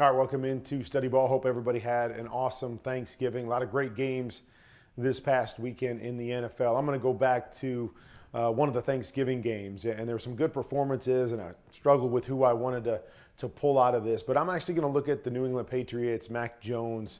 All right, welcome into StudyBall. Hope everybody had an awesome Thanksgiving. A lot of great games this past weekend in the NFL. I'm going to go back to uh, one of the Thanksgiving games, and there were some good performances, and I struggled with who I wanted to, to pull out of this. But I'm actually going to look at the New England Patriots, Mac Jones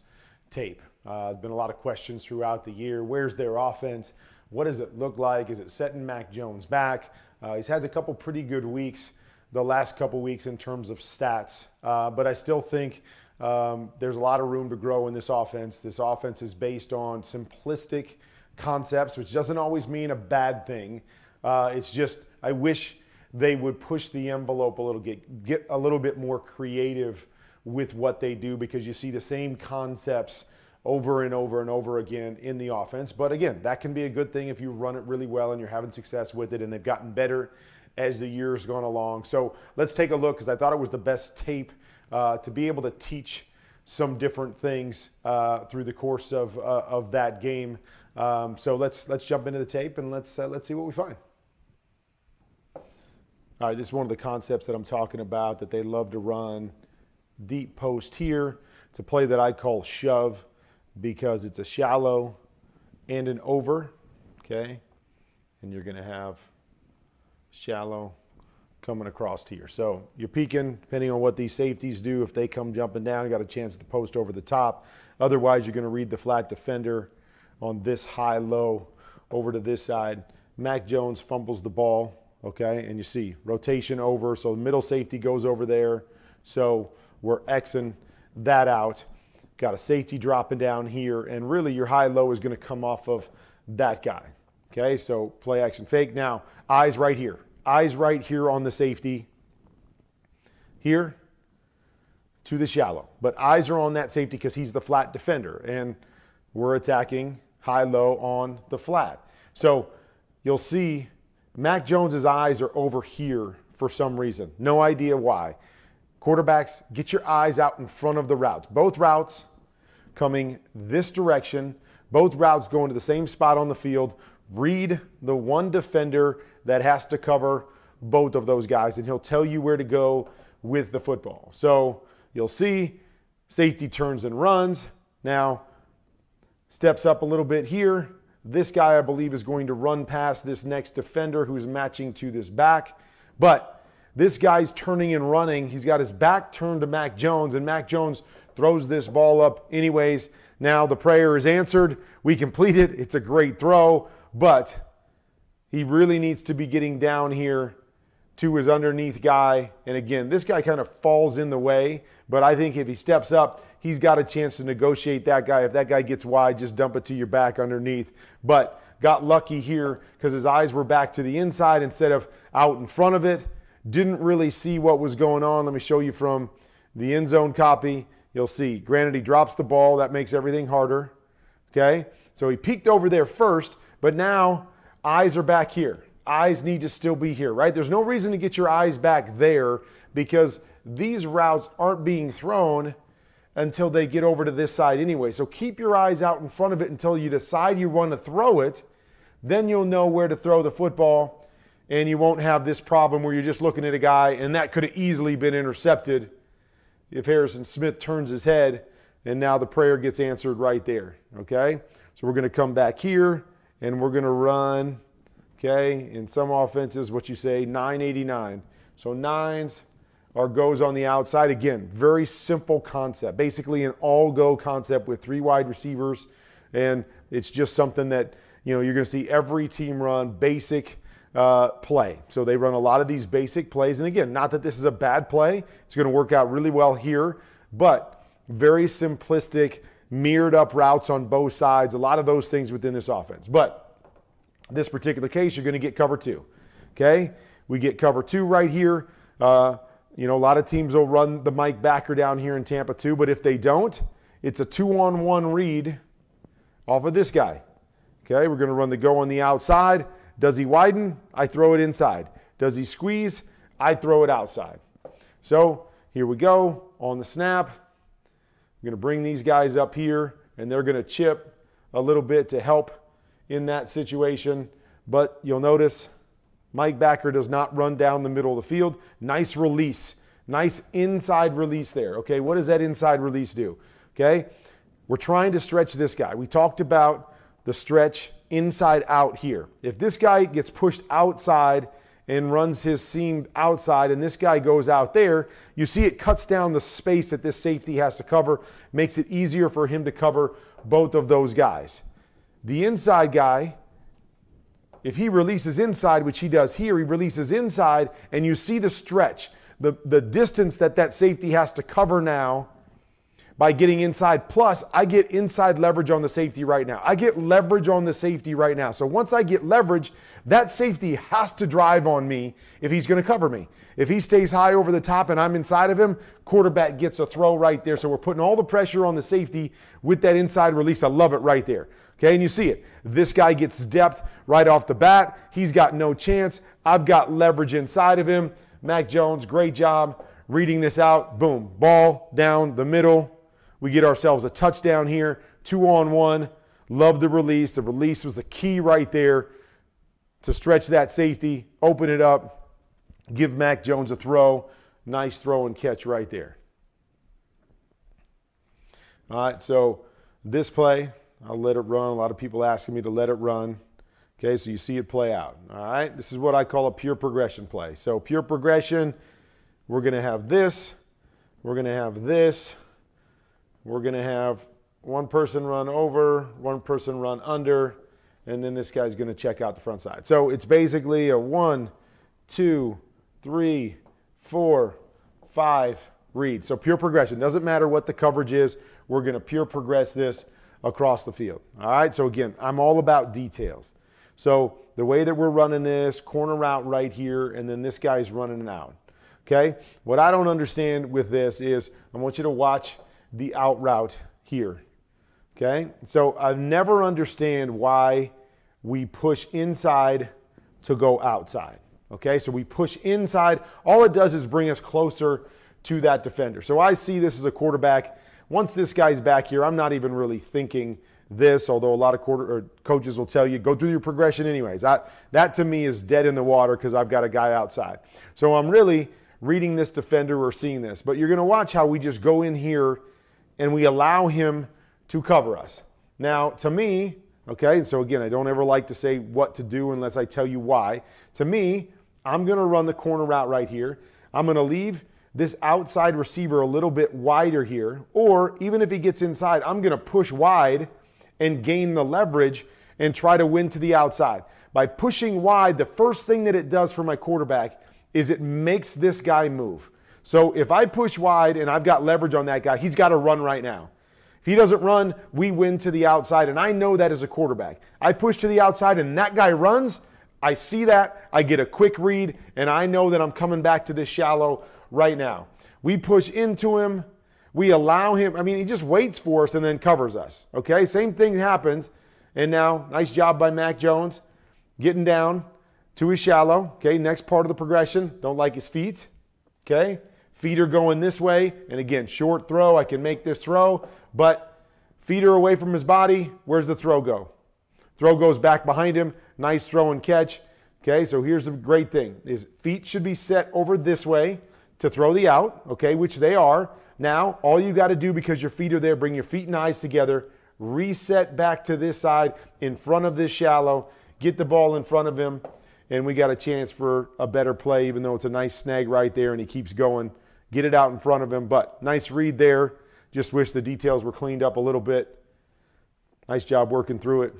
tape. Uh, there's been a lot of questions throughout the year. Where's their offense? What does it look like? Is it setting Mac Jones back? Uh, he's had a couple pretty good weeks the last couple weeks in terms of stats. Uh, but I still think um, there's a lot of room to grow in this offense. This offense is based on simplistic concepts, which doesn't always mean a bad thing. Uh, it's just I wish they would push the envelope a little get get a little bit more creative with what they do because you see the same concepts over and over and over again in the offense. But again, that can be a good thing if you run it really well and you're having success with it and they've gotten better as the years gone along. So let's take a look because I thought it was the best tape uh, to be able to teach some different things uh, through the course of, uh, of that game. Um, so let's let's jump into the tape and let's uh, let's see what we find. All right, this is one of the concepts that I'm talking about that they love to run. Deep post here. It's a play that I call shove because it's a shallow and an over, okay? And you're going to have shallow coming across here. So you're peeking, depending on what these safeties do. If they come jumping down, you got a chance to post over the top. Otherwise, you're going to read the flat defender on this high low over to this side. Mac Jones fumbles the ball, okay? And you see rotation over. So the middle safety goes over there. So we're Xing that out. Got a safety dropping down here. And really, your high low is going to come off of that guy. Okay, so play action fake. Now, eyes right here. Eyes right here on the safety. Here to the shallow. But eyes are on that safety because he's the flat defender. And we're attacking high low on the flat. So you'll see Mac Jones's eyes are over here for some reason. No idea why. Quarterbacks, get your eyes out in front of the routes. Both routes coming this direction, both routes going to the same spot on the field read the one defender that has to cover both of those guys, and he'll tell you where to go with the football. So you'll see safety turns and runs. Now, steps up a little bit here. This guy, I believe, is going to run past this next defender who's matching to this back. But this guy's turning and running. He's got his back turned to Mac Jones, and Mac Jones throws this ball up anyways. Now the prayer is answered. We complete it. It's a great throw. But he really needs to be getting down here to his underneath guy. And again, this guy kind of falls in the way, but I think if he steps up, he's got a chance to negotiate that guy. If that guy gets wide, just dump it to your back underneath. But got lucky here because his eyes were back to the inside instead of out in front of it. Didn't really see what was going on. Let me show you from the end zone copy. You'll see. Granted, he drops the ball. That makes everything harder. Okay? So he peeked over there first, but now eyes are back here. Eyes need to still be here, right? There's no reason to get your eyes back there because these routes aren't being thrown until they get over to this side anyway. So keep your eyes out in front of it until you decide you want to throw it. Then you'll know where to throw the football and you won't have this problem where you're just looking at a guy and that could have easily been intercepted if Harrison Smith turns his head and now the prayer gets answered right there. Okay? So we're going to come back here and we're going to run, okay, in some offenses, what you say, 989. So nines are goes on the outside. Again, very simple concept. Basically, an all go concept with three wide receivers. And it's just something that, you know, you're going to see every team run basic uh, play. So they run a lot of these basic plays. And again, not that this is a bad play, it's going to work out really well here, but very simplistic mirrored up routes on both sides, a lot of those things within this offense. But this particular case, you're going to get cover two. Okay? We get cover two right here. Uh, you know, a lot of teams will run the Mike backer down here in Tampa two, but if they don't, it's a two on one read off of this guy. Okay, we're going to run the go on the outside. Does he widen? I throw it inside. Does he squeeze? I throw it outside. So here we go on the snap. I'm going to bring these guys up here, and they're going to chip a little bit to help in that situation. But you'll notice Mike Backer does not run down the middle of the field. Nice release Nice inside release there. Okay, what does that inside release do? Okay, we're trying to stretch this guy. We talked about the stretch inside out here. If this guy gets pushed outside and runs his seam outside and this guy goes out there, you see it cuts down the space that this safety has to cover, makes it easier for him to cover both of those guys. The inside guy, if he releases inside, which he does here, he releases inside and you see the stretch, the, the distance that that safety has to cover now by getting inside. Plus, I get inside leverage on the safety right now. I get leverage on the safety right now. So once I get leverage, that safety has to drive on me if he's going to cover me. If he stays high over the top and I'm inside of him, quarterback gets a throw right there. So we're putting all the pressure on the safety with that inside release. I love it right there. Okay, and you see it. This guy gets depth right off the bat. He's got no chance. I've got leverage inside of him. Mac Jones, great job reading this out. Boom, ball down the middle we get ourselves a touchdown here, two on one. Love the release. The release was the key right there to stretch that safety, open it up, give Mac Jones a throw. Nice throw and catch right there. All right, so this play, I'll let it run. A lot of people asking me to let it run. Okay, so you see it play out. All right, this is what I call a pure progression play. So, pure progression, we're going to have this, we're going to have this, we're going to have one person run over, one person run under, and then this guy's going to check out the front side. So it's basically a one, two, three, four, five read. So pure progression. Doesn't matter what the coverage is, we're going to pure progress this across the field. All right. So again, I'm all about details. So the way that we're running this, corner route right here, and then this guy's running out. Okay. What I don't understand with this is I want you to watch the out route here. Okay? So I never understand why we push inside to go outside. Okay? So we push inside. All it does is bring us closer to that defender. So I see this as a quarterback. Once this guy's back here, I'm not even really thinking this, although a lot of quarter, coaches will tell you, go through your progression anyways. I, that to me is dead in the water because I've got a guy outside. So I'm really reading this defender or seeing this. But you're going to watch how we just go in here and we allow him to cover us. Now, to me, okay, and so again, I don't ever like to say what to do unless I tell you why. To me, I'm going to run the corner route right here. I'm going to leave this outside receiver a little bit wider here, or even if he gets inside, I'm going to push wide and gain the leverage and try to win to the outside. By pushing wide, the first thing that it does for my quarterback is it makes this guy move. So if I push wide and I've got leverage on that guy, he's got to run right now. If he doesn't run, we win to the outside. And I know that as a quarterback. I push to the outside and that guy runs. I see that. I get a quick read and I know that I'm coming back to this shallow right now. We push into him. We allow him. I mean, he just waits for us and then covers us. Okay. Same thing happens. And now, nice job by Mac Jones getting down to his shallow. Okay. Next part of the progression. Don't like his feet. Okay. Feet are going this way. And again, short throw. I can make this throw, but feet are away from his body. Where's the throw go? Throw goes back behind him. Nice throw and catch. Okay, so here's the great thing is feet should be set over this way to throw the out, okay, which they are. Now, all you got to do because your feet are there, bring your feet and eyes together, reset back to this side in front of this shallow, get the ball in front of him, and we got a chance for a better play, even though it's a nice snag right there and he keeps going get it out in front of him. But nice read there. Just wish the details were cleaned up a little bit. Nice job working through it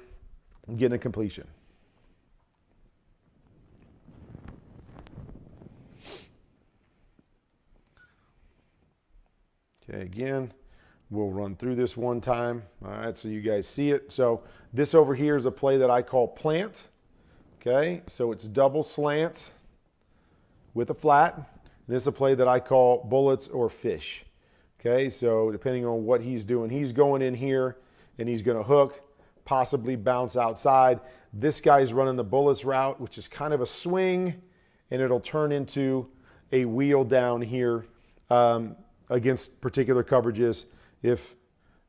and getting a completion. Okay, again, we'll run through this one time. All right, so you guys see it. So this over here is a play that I call plant. Okay, so it's double slants with a flat. This is a play that I call bullets or fish. Okay, so depending on what he's doing, he's going in here and he's going to hook, possibly bounce outside. This guy's running the bullets route, which is kind of a swing, and it'll turn into a wheel down here um, against particular coverages. If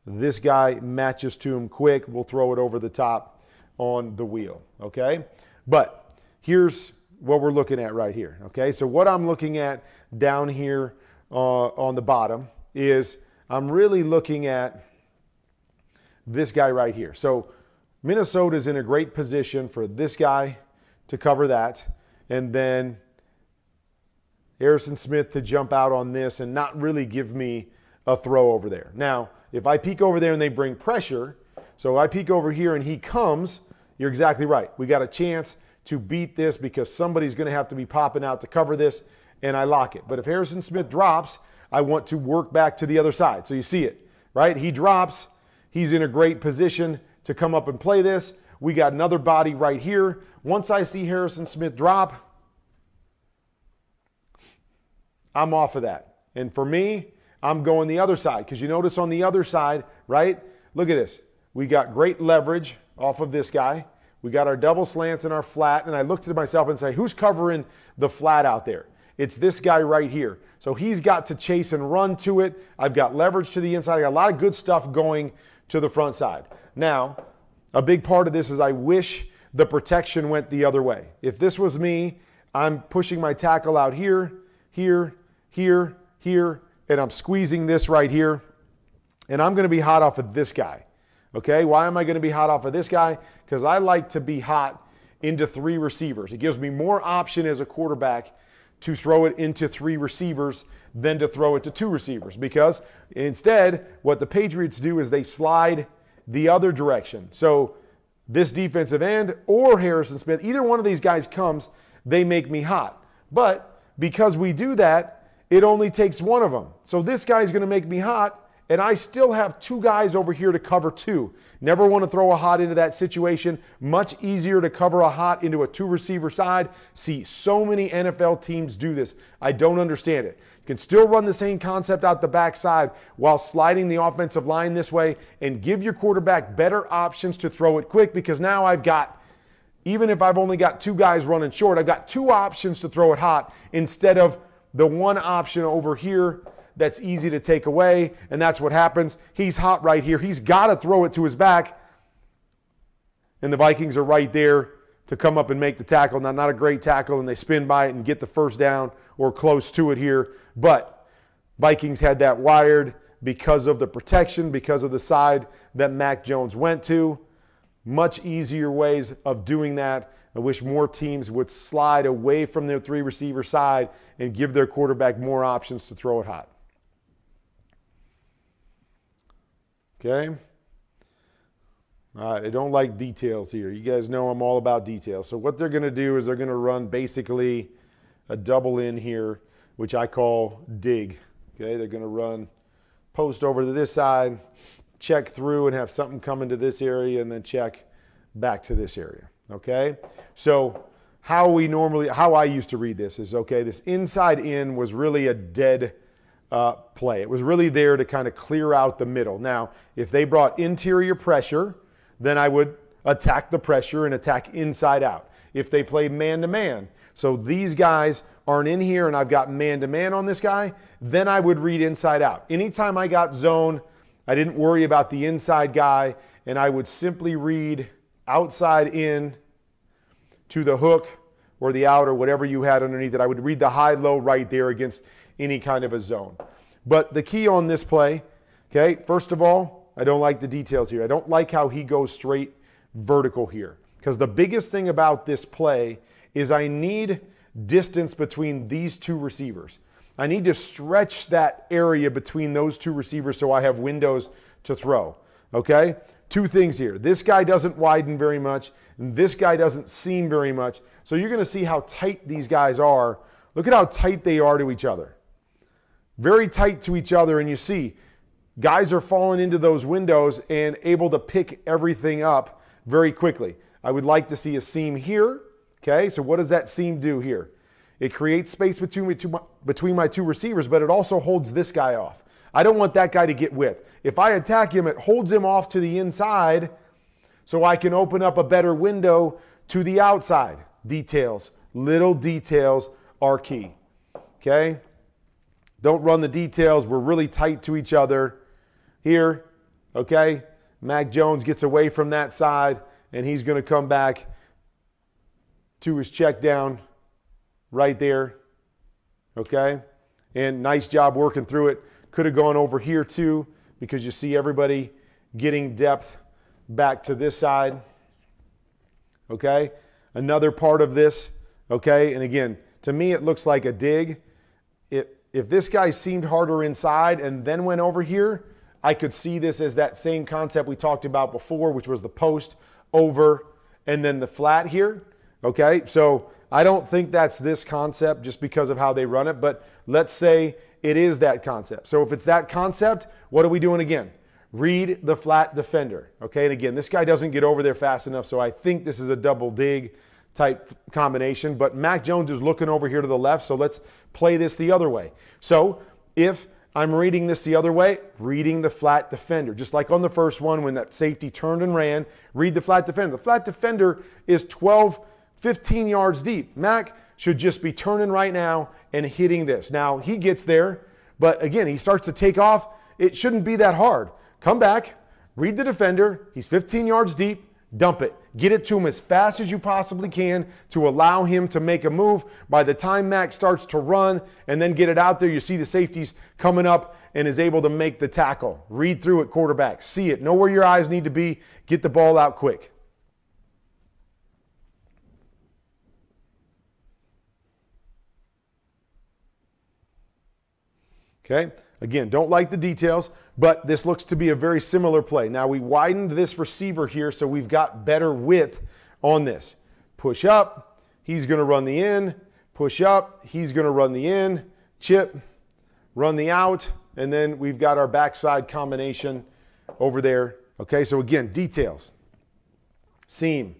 this guy matches to him quick, we'll throw it over the top on the wheel. Okay, but here's what we're looking at right here. Okay, so what I'm looking at down here uh, on the bottom is I'm really looking at this guy right here. So Minnesota is in a great position for this guy to cover that. And then Harrison Smith to jump out on this and not really give me a throw over there. Now, if I peek over there and they bring pressure, so I peek over here and he comes, you're exactly right. We got a chance to beat this because somebody's going to have to be popping out to cover this, and I lock it. But if Harrison Smith drops, I want to work back to the other side. So you see it, right? He drops. He's in a great position to come up and play this. We got another body right here. Once I see Harrison Smith drop, I'm off of that. And for me, I'm going the other side because you notice on the other side, right? Look at this. We got great leverage off of this guy. We got our double slants and our flat. And I looked at myself and say, who's covering the flat out there? It's this guy right here. So he's got to chase and run to it. I've got leverage to the inside. I got a lot of good stuff going to the front side. Now, a big part of this is I wish the protection went the other way. If this was me, I'm pushing my tackle out here, here, here, here, and I'm squeezing this right here. And I'm going to be hot off of this guy. Okay, why am I going to be hot off of this guy? Because I like to be hot into three receivers. It gives me more option as a quarterback to throw it into three receivers than to throw it to two receivers. Because instead, what the Patriots do is they slide the other direction. So this defensive end or Harrison Smith, either one of these guys comes, they make me hot. But because we do that, it only takes one of them. So this guy's going to make me hot and I still have two guys over here to cover two. Never want to throw a hot into that situation. Much easier to cover a hot into a two receiver side. See, so many NFL teams do this. I don't understand it. You can still run the same concept out the backside while sliding the offensive line this way and give your quarterback better options to throw it quick because now I've got, even if I've only got two guys running short, I've got two options to throw it hot instead of the one option over here that's easy to take away, and that's what happens. He's hot right here. He's got to throw it to his back, and the Vikings are right there to come up and make the tackle. Now, not a great tackle, and they spin by it and get the first down or close to it here, but Vikings had that wired because of the protection, because of the side that Mac Jones went to. Much easier ways of doing that. I wish more teams would slide away from their three receiver side and give their quarterback more options to throw it hot. Okay? Uh, I don't like details here. You guys know I'm all about details. So what they're going to do is they're going to run basically a double in here, which I call dig. Okay, they're going to run post over to this side, check through and have something come into this area and then check back to this area. Okay, so how we normally, how I used to read this is okay, this inside in was really a dead uh, play. It was really there to kind of clear out the middle. Now, if they brought interior pressure, then I would attack the pressure and attack inside out. If they play man to man, so these guys aren't in here and I've got man to man on this guy, then I would read inside out. Anytime I got zone, I didn't worry about the inside guy and I would simply read outside in to the hook or the out or whatever you had underneath it. I would read the high low right there against any kind of a zone. But the key on this play, okay, first of all, I don't like the details here. I don't like how he goes straight vertical here. Because the biggest thing about this play is I need distance between these two receivers. I need to stretch that area between those two receivers so I have windows to throw. Okay? Two things here. This guy doesn't widen very much, and this guy doesn't seam very much. So you're going to see how tight these guys are. Look at how tight they are to each other very tight to each other, and you see guys are falling into those windows and able to pick everything up very quickly. I would like to see a seam here. Okay, so what does that seam do here? It creates space between, between my two receivers, but it also holds this guy off. I don't want that guy to get width. If I attack him, it holds him off to the inside so I can open up a better window to the outside. Details, little details are key. Okay? Don't run the details. We're really tight to each other here. Okay? Mac Jones gets away from that side, and he's going to come back to his check down right there. Okay? And nice job working through it. Could have gone over here too because you see everybody getting depth back to this side. Okay? Another part of this, okay? And again, to me, it looks like a dig. It, if this guy seemed harder inside and then went over here, I could see this as that same concept we talked about before, which was the post over and then the flat here. Okay, so I don't think that's this concept just because of how they run it, but let's say it is that concept. So if it's that concept, what are we doing again? Read the flat defender. Okay, and again, this guy doesn't get over there fast enough, so I think this is a double dig type combination, but Mac Jones is looking over here to the left, so let's play this the other way. So if I'm reading this the other way, reading the flat defender. Just like on the first one when that safety turned and ran, read the flat defender. The flat defender is 12, 15 yards deep. Mac should just be turning right now and hitting this. Now he gets there, but again, he starts to take off. It shouldn't be that hard. Come back, read the defender. He's 15 yards deep dump it. Get it to him as fast as you possibly can to allow him to make a move. By the time Max starts to run and then get it out there, you see the safeties coming up and is able to make the tackle. Read through it, quarterback. See it. Know where your eyes need to be. Get the ball out quick. Okay? Again, don't like the details, but this looks to be a very similar play. Now we widened this receiver here, so we've got better width on this. Push up, he's gonna run the in. Push up, he's gonna run the in. Chip, run the out, and then we've got our backside combination over there. Okay, so again, details. Seam,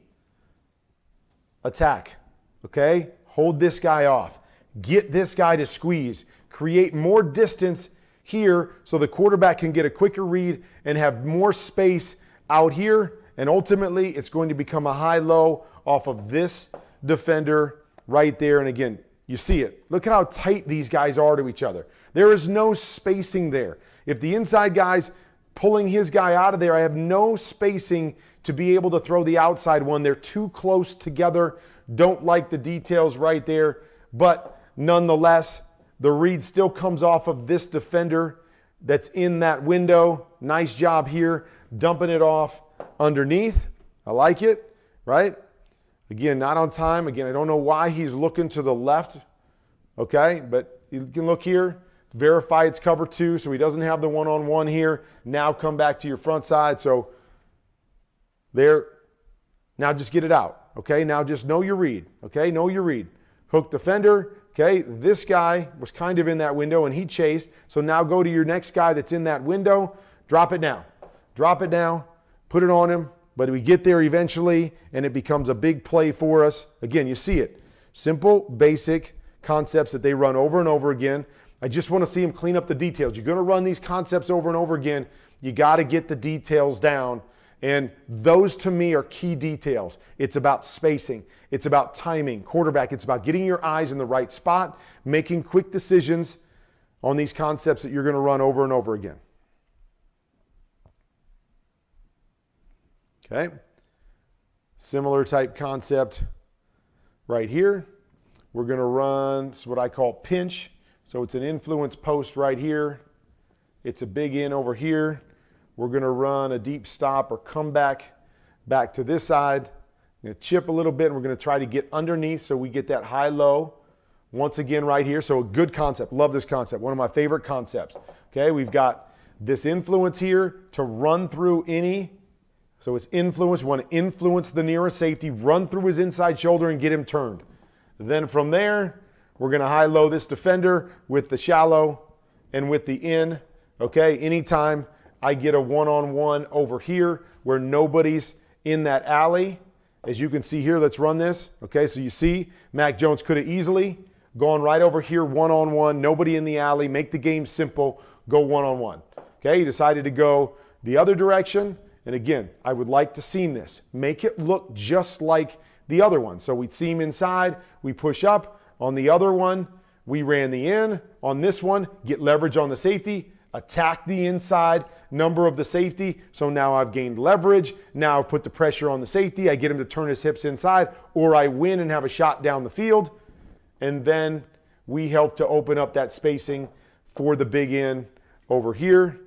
attack, okay? Hold this guy off. Get this guy to squeeze. Create more distance here so the quarterback can get a quicker read and have more space out here. And ultimately, it's going to become a high low off of this defender right there. And again, you see it. Look at how tight these guys are to each other. There is no spacing there. If the inside guy's pulling his guy out of there, I have no spacing to be able to throw the outside one. They're too close together. Don't like the details right there. But nonetheless, the read still comes off of this defender that's in that window. Nice job here, dumping it off underneath. I like it, right? Again, not on time. Again, I don't know why he's looking to the left, okay? But you can look here, verify it's cover two, so he doesn't have the one-on-one here. Now come back to your front side. So there, now just get it out, okay? Now just know your read, okay? Know your read. Hook defender, Okay, this guy was kind of in that window and he chased. So now go to your next guy that's in that window, drop it down. Drop it down, put it on him, but we get there eventually and it becomes a big play for us. Again, you see it. Simple, basic concepts that they run over and over again. I just want to see them clean up the details. You're going to run these concepts over and over again. You got to get the details down and those to me are key details. It's about spacing, it's about timing. Quarterback, it's about getting your eyes in the right spot, making quick decisions on these concepts that you're going to run over and over again. Okay? Similar type concept right here. We're going to run what I call pinch. So it's an influence post right here. It's a big in over here. We're going to run a deep stop or come back back to this side. Going to chip a little bit and we're going to try to get underneath so we get that high low once again right here. So a good concept. Love this concept. One of my favorite concepts. Okay, we've got this influence here to run through any. So it's influence. We want to influence the nearest safety, run through his inside shoulder and get him turned. Then from there, we're going to high low this defender with the shallow and with the in. Okay, anytime I get a one-on-one over here where nobody's in that alley. As you can see here, let's run this. Okay, so you see Mac Jones could have easily gone right over here one-on-one, nobody in the alley, make the game simple, go one-on-one. Okay, he decided to go the other direction. And again, I would like to see this. Make it look just like the other one. So we seam inside, we push up. On the other one, we ran the in. On this one, get leverage on the safety, attack the inside, number of the safety. So now I've gained leverage. Now I've put the pressure on the safety. I get him to turn his hips inside, or I win and have a shot down the field. And then we help to open up that spacing for the big in over here.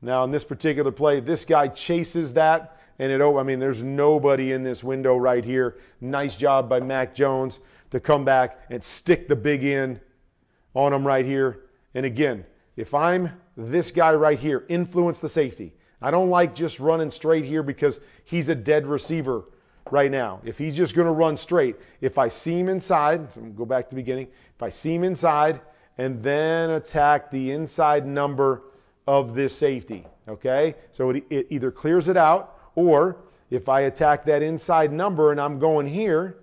Now, in this particular play, this guy chases that, and it, I mean, there's nobody in this window right here. Nice job by Mac Jones to come back and stick the big in on him right here. And again, if I'm this guy right here, influence the safety. I don't like just running straight here because he's a dead receiver right now. If he's just going to run straight, if I see him inside, so go back to the beginning. If I see him inside and then attack the inside number of this safety, okay? So it, it either clears it out or if I attack that inside number and I'm going here,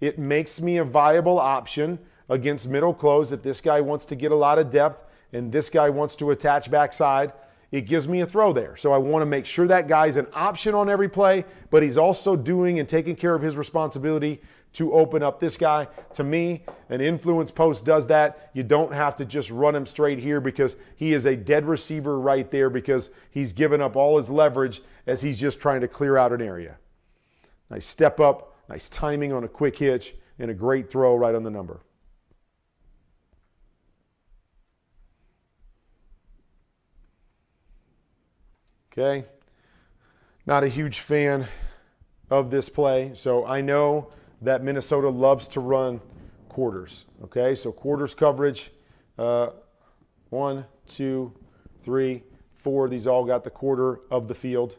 it makes me a viable option against middle close if this guy wants to get a lot of depth and this guy wants to attach backside it gives me a throw there. So I want to make sure that guy's an option on every play, but he's also doing and taking care of his responsibility to open up this guy. To me, an influence post does that. You don't have to just run him straight here because he is a dead receiver right there because he's given up all his leverage as he's just trying to clear out an area. Nice step up, nice timing on a quick hitch, and a great throw right on the number. Okay. Not a huge fan of this play. So I know that Minnesota loves to run quarters. Okay. So quarters coverage uh, one, two, three, four. These all got the quarter of the field.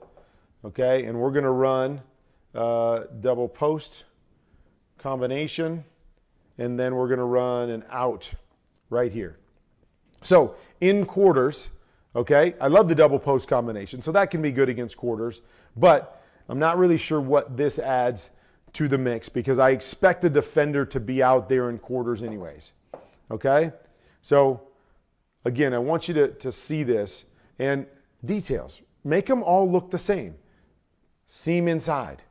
Okay. And we're going to run uh, double post combination. And then we're going to run an out right here. So in quarters, Okay, I love the double post combination, so that can be good against quarters, but I'm not really sure what this adds to the mix because I expect a defender to be out there in quarters anyways. Okay, so again, I want you to, to see this and details. Make them all look the same. Seam inside.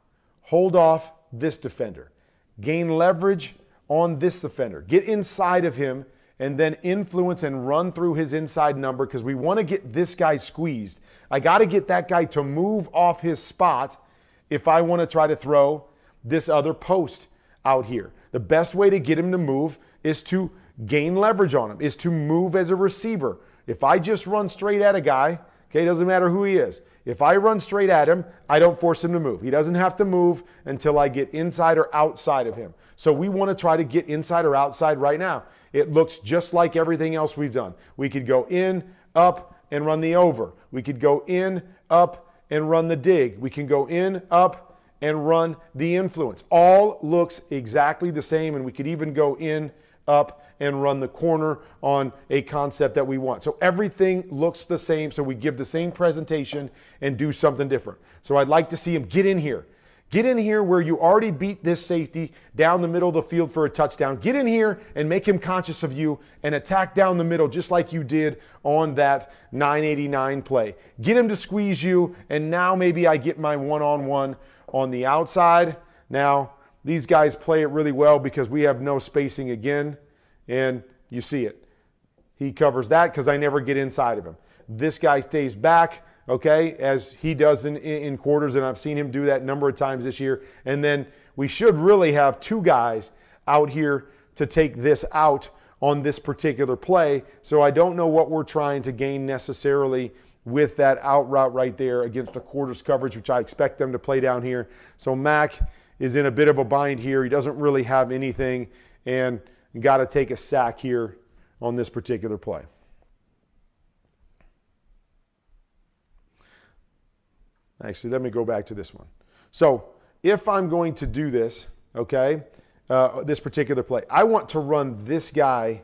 Hold off this defender. Gain leverage on this defender. Get inside of him and then influence and run through his inside number because we want to get this guy squeezed. I got to get that guy to move off his spot if I want to try to throw this other post out here. The best way to get him to move is to gain leverage on him, is to move as a receiver. If I just run straight at a guy, okay, doesn't matter who he is. If I run straight at him, I don't force him to move. He doesn't have to move until I get inside or outside of him. So we want to try to get inside or outside right now. It looks just like everything else we've done. We could go in, up, and run the over. We could go in, up, and run the dig. We can go in, up, and run the influence. All looks exactly the same, and we could even go in, up, and run the corner on a concept that we want. So everything looks the same, so we give the same presentation and do something different. So I'd like to see him get in here. Get in here where you already beat this safety down the middle of the field for a touchdown. Get in here and make him conscious of you and attack down the middle just like you did on that 989 play. Get him to squeeze you, and now maybe I get my one on one on the outside. Now, these guys play it really well because we have no spacing again, and you see it. He covers that because I never get inside of him. This guy stays back okay, as he does in, in quarters, and I've seen him do that number of times this year. And then we should really have two guys out here to take this out on this particular play. So I don't know what we're trying to gain necessarily with that out route right there against a quarters coverage, which I expect them to play down here. So Mac is in a bit of a bind here. He doesn't really have anything and got to take a sack here on this particular play. Actually, let me go back to this one. So if I'm going to do this, okay, uh, this particular play, I want to run this guy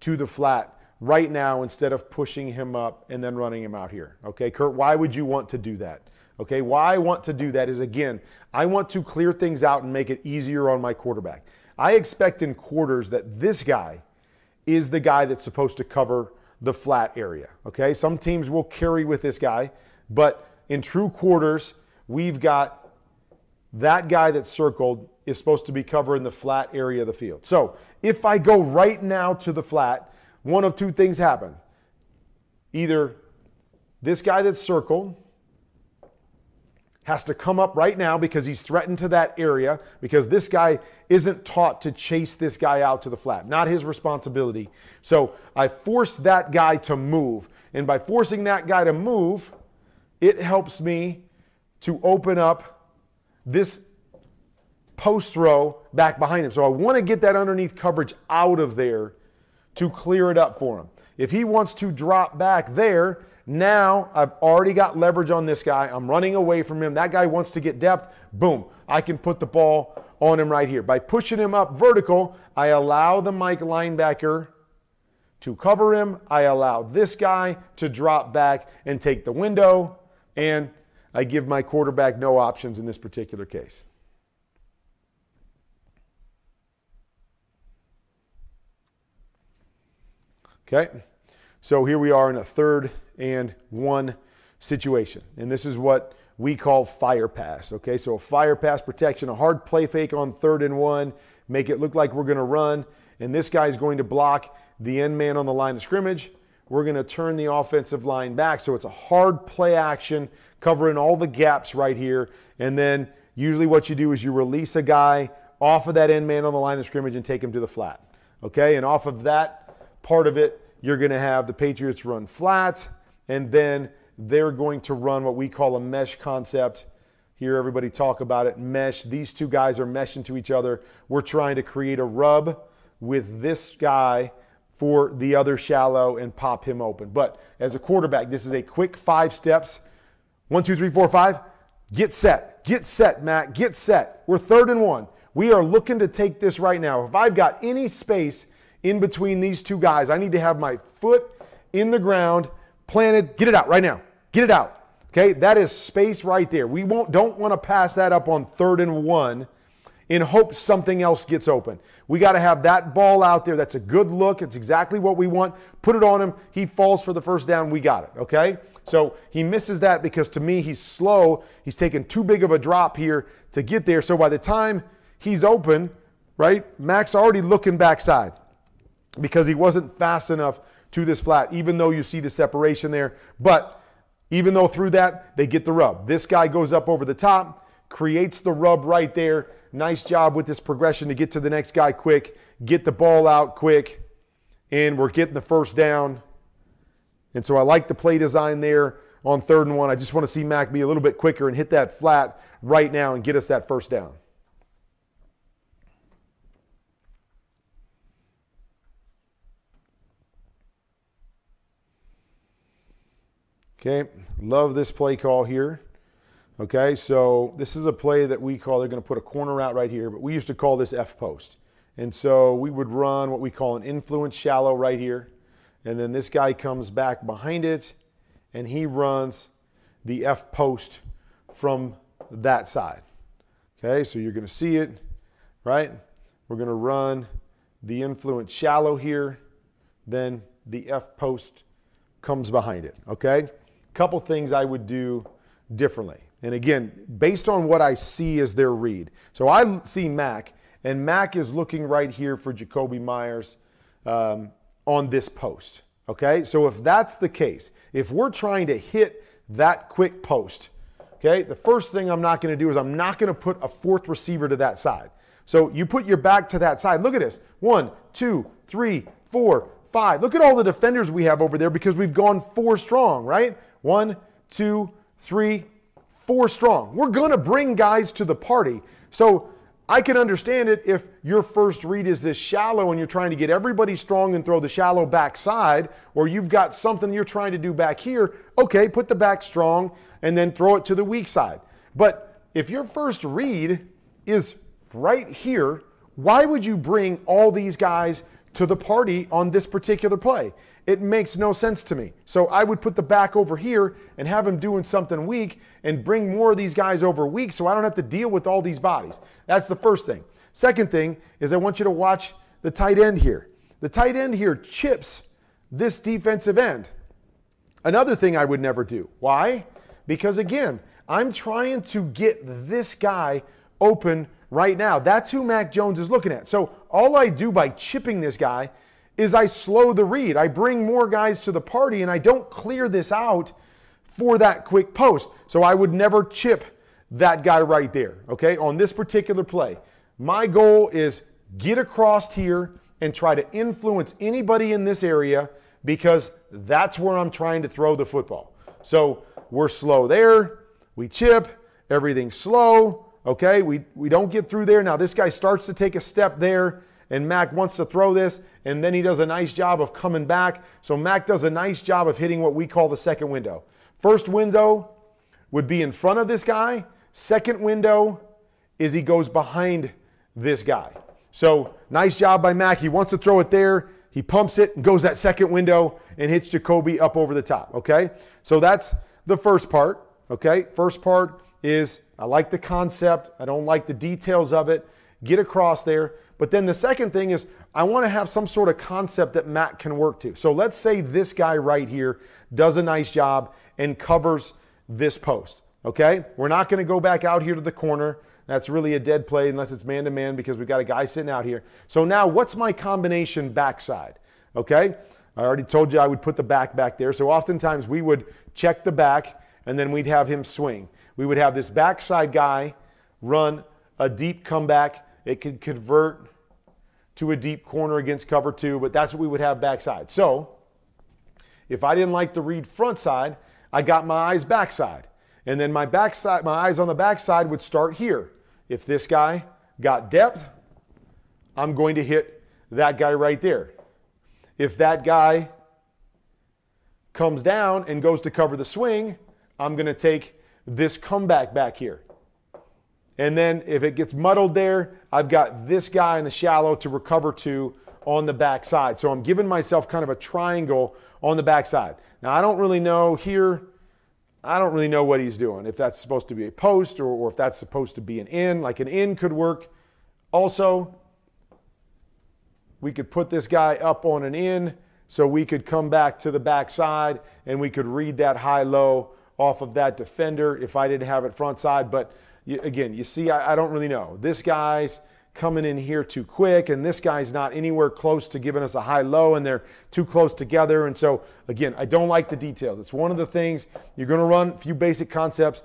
to the flat right now instead of pushing him up and then running him out here. Okay, Kurt, why would you want to do that? Okay, why I want to do that is again, I want to clear things out and make it easier on my quarterback. I expect in quarters that this guy is the guy that's supposed to cover the flat area. Okay, some teams will carry with this guy, but in true quarters, we've got that guy that's circled is supposed to be covering the flat area of the field. So if I go right now to the flat, one of two things happen. Either this guy that's circled has to come up right now because he's threatened to that area because this guy isn't taught to chase this guy out to the flat. Not his responsibility. So I force that guy to move. And by forcing that guy to move, it helps me to open up this post throw back behind him. So I want to get that underneath coverage out of there to clear it up for him. If he wants to drop back there, now I've already got leverage on this guy. I'm running away from him. That guy wants to get depth. Boom. I can put the ball on him right here. By pushing him up vertical, I allow the Mike linebacker to cover him. I allow this guy to drop back and take the window. And I give my quarterback no options in this particular case. Okay, so here we are in a third and one situation. And this is what we call fire pass. Okay, so a fire pass protection, a hard play fake on third and one, make it look like we're going to run, and this guy's going to block the end man on the line of scrimmage. We're going to turn the offensive line back. So it's a hard play action covering all the gaps right here. And then usually what you do is you release a guy off of that end man on the line of scrimmage and take him to the flat. Okay, and off of that part of it, you're going to have the Patriots run flat and then they're going to run what we call a mesh concept. Hear everybody talk about it. Mesh. These two guys are meshing to each other. We're trying to create a rub with this guy for the other shallow and pop him open. But as a quarterback, this is a quick five steps. One, two, three, four, five. Get set. Get set, Matt. Get set. We're third and one. We are looking to take this right now. If I've got any space in between these two guys, I need to have my foot in the ground planted. Get it out right now. Get it out. Okay, that is space right there. We won't don't want to pass that up on third and one in hopes something else gets open. We got to have that ball out there. That's a good look. It's exactly what we want. Put it on him. He falls for the first down. We got it. Okay? So he misses that because to me, he's slow. He's taking too big of a drop here to get there. So by the time he's open, right, Mac's already looking backside because he wasn't fast enough to this flat, even though you see the separation there. But even though through that, they get the rub. This guy goes up over the top, creates the rub right there. Nice job with this progression to get to the next guy quick, get the ball out quick, and we're getting the first down. And so I like the play design there on third and one. I just want to see Mac be a little bit quicker and hit that flat right now and get us that first down. Okay, love this play call here. Okay, so this is a play that we call, they're going to put a corner out right here, but we used to call this F post. And so we would run what we call an influence shallow right here. And then this guy comes back behind it and he runs the F post from that side. Okay, so you're going to see it, right? We're going to run the influence shallow here, then the F post comes behind it. Okay, couple things I would do differently. And again, based on what I see as their read. So I see Mac, and Mac is looking right here for Jakobi Meyers um, on this post. Okay, so if that's the case, if we're trying to hit that quick post, okay, the first thing I'm not going to do is I'm not going to put a fourth receiver to that side. So you put your back to that side. Look at this one, two, three, four, five. Look at all the defenders we have over there because we've gone four strong, right? One, two, three, four strong. We're going to bring guys to the party. So I can understand it if your first read is this shallow and you're trying to get everybody strong and throw the shallow backside, or you've got something you're trying to do back here. Okay, put the back strong and then throw it to the weak side. But if your first read is right here, why would you bring all these guys to the party on this particular play? It makes no sense to me. So I would put the back over here and have him doing something weak and bring more of these guys over weak so I don't have to deal with all these bodies. That's the first thing. Second thing is I want you to watch the tight end here. The tight end here chips this defensive end. Another thing I would never do. Why? Because again, I'm trying to get this guy open right now. That's who Mac Jones is looking at. So all I do by chipping this guy is I slow the read. I bring more guys to the party and I don't clear this out for that quick post. So I would never chip that guy right there, okay, on this particular play. My goal is get across here and try to influence anybody in this area because that's where I'm trying to throw the football. So we're slow there, we chip, everything's slow, okay? We, we don't get through there. Now this guy starts to take a step there and Mac wants to throw this, and then he does a nice job of coming back. So Mac does a nice job of hitting what we call the second window. First window would be in front of this guy. Second window is he goes behind this guy. So nice job by Mac. He wants to throw it there. He pumps it and goes that second window and hits Jakobi up over the top. Okay. So that's the first part. Okay. First part is I like the concept. I don't like the details of it. Get across there. But then the second thing is I want to have some sort of concept that Mac can work to. So let's say this guy right here does a nice job and covers this post. Okay? We're not going to go back out here to the corner. That's really a dead play unless it's man to man because we've got a guy sitting out here. So now what's my combination backside? Okay? I already told you I would put the back back there. So oftentimes we would check the back and then we'd have him swing. We would have this backside guy run a deep comeback. It could convert to a deep corner against cover two, but that's what we would have backside. So if I didn't like the read front side, I got my eyes backside. And then my backside, my eyes on the backside would start here. If this guy got depth, I'm going to hit that guy right there. If that guy comes down and goes to cover the swing, I'm going to take this comeback back here. And then if it gets muddled there, I've got this guy in the shallow to recover to on the backside. So I'm giving myself kind of a triangle on the backside. Now I don't really know here, I don't really know what he's doing. If that's supposed to be a post or, or if that's supposed to be an in, like an in could work. Also, we could put this guy up on an in so we could come back to the backside and we could read that high low off of that defender if I didn't have it front side. But you, again, you see, I, I don't really know. This guy's coming in here too quick, and this guy's not anywhere close to giving us a high low, and they're too close together. And so, again, I don't like the details. It's one of the things you're going to run a few basic concepts.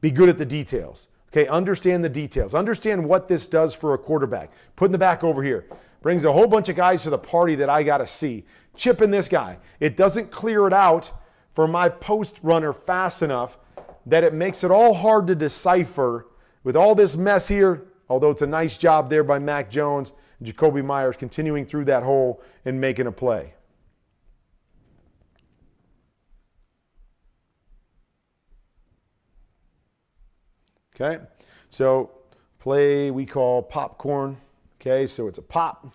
Be good at the details. Okay, understand the details. Understand what this does for a quarterback. Putting the back over here brings a whole bunch of guys to the party that I got to see. Chipping this guy. It doesn't clear it out for my post runner fast enough that it makes it all hard to decipher with all this mess here, although it's a nice job there by Mac Jones and Jakobi Meyers continuing through that hole and making a play. Okay, so play we call popcorn. Okay, so it's a pop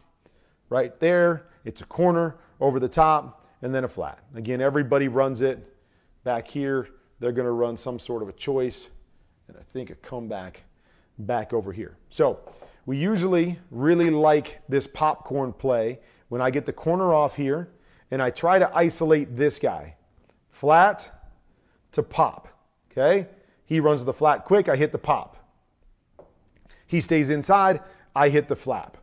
right there, it's a corner over the top, and then a flat. Again, everybody runs it back here. They're going to run some sort of a choice, and I think a comeback back over here. So we usually really like this popcorn play when I get the corner off here and I try to isolate this guy. Flat to pop, okay? He runs the flat quick, I hit the pop. He stays inside, I hit the flap.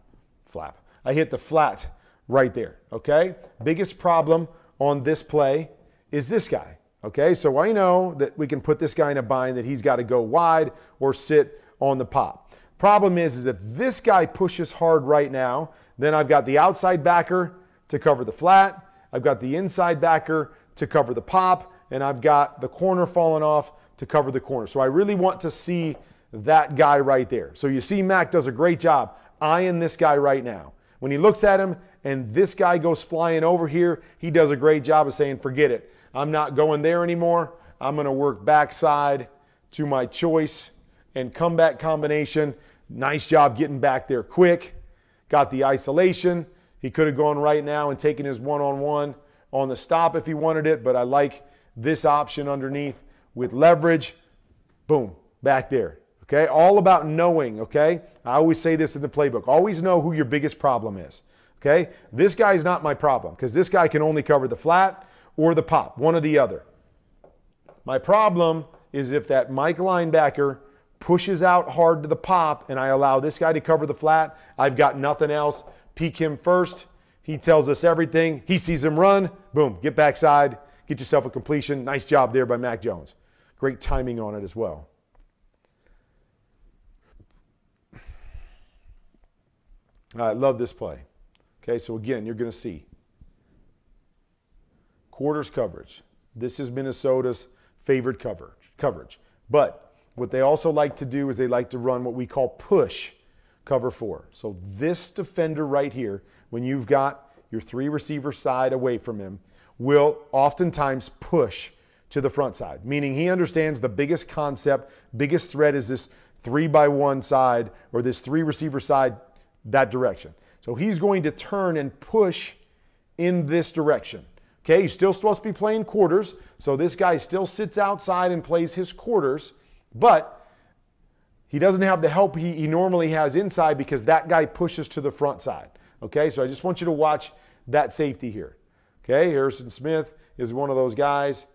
Flap. I hit the flat right there, okay? Biggest problem on this play is this guy, okay? So I know that we can put this guy in a bind that he's got to go wide or sit on the pop. Problem is, is if this guy pushes hard right now, then I've got the outside backer to cover the flat, I've got the inside backer to cover the pop, and I've got the corner falling off to cover the corner. So I really want to see that guy right there. So you see Mac does a great job eyeing this guy right now. When he looks at him and this guy goes flying over here, he does a great job of saying, forget it. I'm not going there anymore. I'm going to work backside to my choice and comeback combination. Nice job getting back there quick. Got the isolation. He could have gone right now and taken his one on one on the stop if he wanted it, but I like this option underneath with leverage. Boom, back there. Okay, all about knowing, okay? I always say this in the playbook always know who your biggest problem is. Okay, this guy is not my problem because this guy can only cover the flat or the pop, one or the other. My problem is if that Mike linebacker pushes out hard to the pop and I allow this guy to cover the flat, I've got nothing else. Peek him first. He tells us everything. He sees him run. Boom, get backside, get yourself a completion. Nice job there by Mac Jones. Great timing on it as well. I love this play. Okay, so again, you're going to see quarters coverage. This is Minnesota's favorite coverage. Coverage, but what they also like to do is they like to run what we call push cover four. So this defender right here, when you've got your three receiver side away from him, will oftentimes push to the front side, meaning he understands the biggest concept, biggest threat is this three by one side or this three receiver side that direction. So he's going to turn and push in this direction. Okay, he's still supposed to be playing quarters, so this guy still sits outside and plays his quarters, but he doesn't have the help he, he normally has inside because that guy pushes to the front side. Okay, so I just want you to watch that safety here. Okay, Harrison Smith is one of those guys.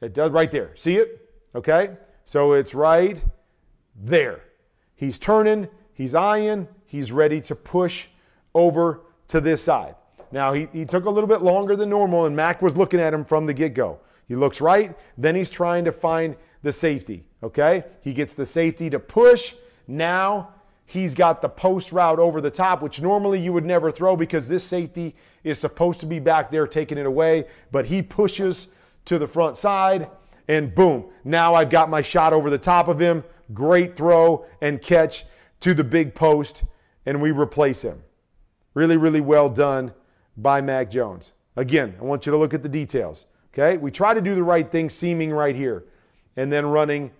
that does right there. See it? Okay, so it's right there. He's turning, he's eyeing, he's ready to push over to this side. Now, he, he took a little bit longer than normal, and Mac was looking at him from the get go. He looks right, then he's trying to find the safety, okay? He gets the safety to push. Now he's got the post route over the top, which normally you would never throw because this safety is supposed to be back there taking it away, but he pushes to the front side, and boom, now I've got my shot over the top of him. Great throw and catch to the big post, and we replace him. Really, really well done by Mac Jones. Again, I want you to look at the details. Okay? We try to do the right thing, seaming right here, and then running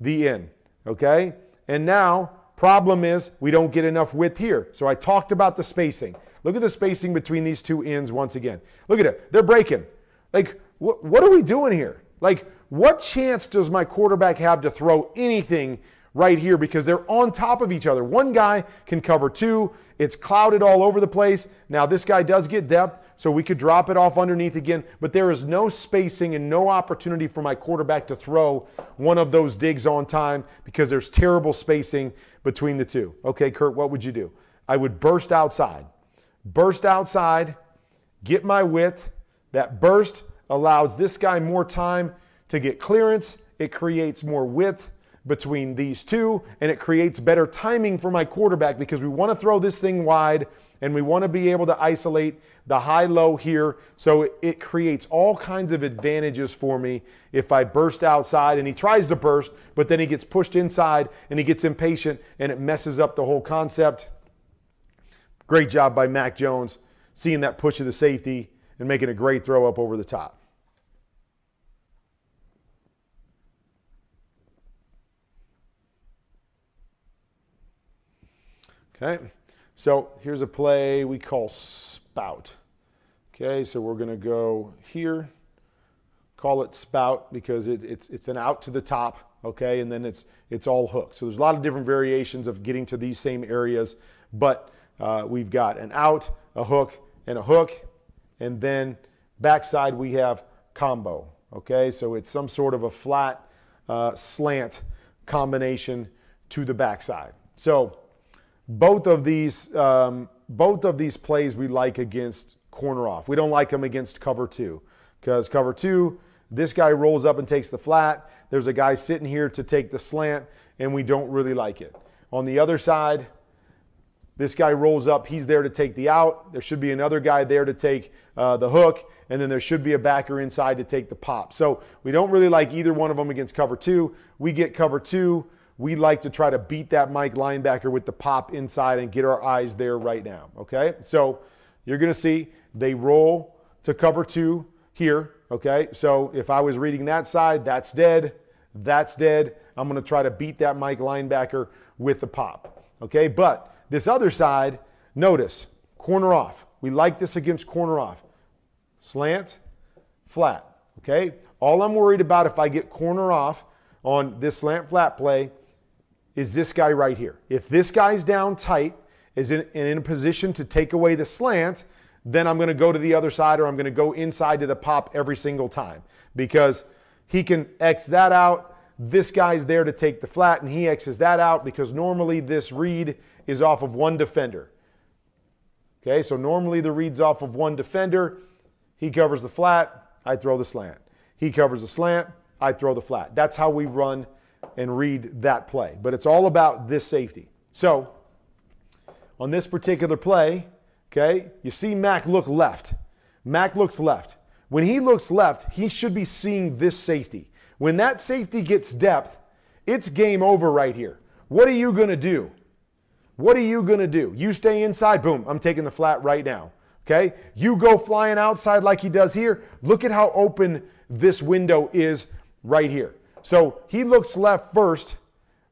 the in. Okay? And now, problem is we don't get enough width here. So I talked about the spacing. Look at the spacing between these two ends once again. Look at it. They're breaking. Like, wh- what are we doing here? Like, what chance does my quarterback have to throw anything right here because they're on top of each other. One guy can cover two. It's clouded all over the place. Now, this guy does get depth, so we could drop it off underneath again, but there is no spacing and no opportunity for my quarterback to throw one of those digs on time because there's terrible spacing between the two. Okay, Kurt, what would you do? I would burst outside. Burst outside, get my width. That burst allows this guy more time to get clearance. It creates more width between these two, and it creates better timing for my quarterback because we want to throw this thing wide and we want to be able to isolate the high low here. So it creates all kinds of advantages for me if I burst outside and he tries to burst, but then he gets pushed inside and he gets impatient and it messes up the whole concept. Great job by Mac Jones seeing that push of the safety and making a great throw up over the top. Okay, so here's a play we call spout. Okay, so we're going to go here, call it spout because it, it's, it's an out to the top, okay, and then it's, it's all hooked. So there's a lot of different variations of getting to these same areas, but uh, we've got an out, a hook, and a hook, and then backside we have combo, okay, so it's some sort of a flat uh, slant combination to the backside. So both of these um, both of these plays we like against corner off. We don't like them against cover two because cover two, this guy rolls up and takes the flat. There's a guy sitting here to take the slant, and we don't really like it. On the other side, this guy rolls up. He's there to take the out. There should be another guy there to take uh, the hook, and then there should be a backer inside to take the pop. So we don't really like either one of them against cover two. We get cover two we like to try to beat that Mike linebacker with the pop inside and get our eyes there right now. Okay, so you're going to see they roll to cover two here. Okay, so if I was reading that side, that's dead, that's dead. I'm going to try to beat that Mike linebacker with the pop. Okay, but this other side, notice corner off. We like this against corner off. Slant, flat. Okay, all I'm worried about if I get corner off on this slant flat play is this guy right here. If this guy's down tight, is in, in a position to take away the slant, then I'm going to go to the other side or I'm going to go inside to the pop every single time because he can X that out. This guy's there to take the flat and he X's that out because normally this read is off of one defender. Okay, so normally the read's off of one defender. He covers the flat, I throw the slant. He covers the slant, I throw the flat. That's how we run and read that play. But it's all about this safety. So on this particular play, okay, you see Mac look left. Mac looks left. When he looks left, he should be seeing this safety. When that safety gets depth, it's game over right here. What are you going to do? What are you going to do? You stay inside, boom, I'm taking the flat right now. Okay? You go flying outside like he does here. Look at how open this window is right here. So he looks left first.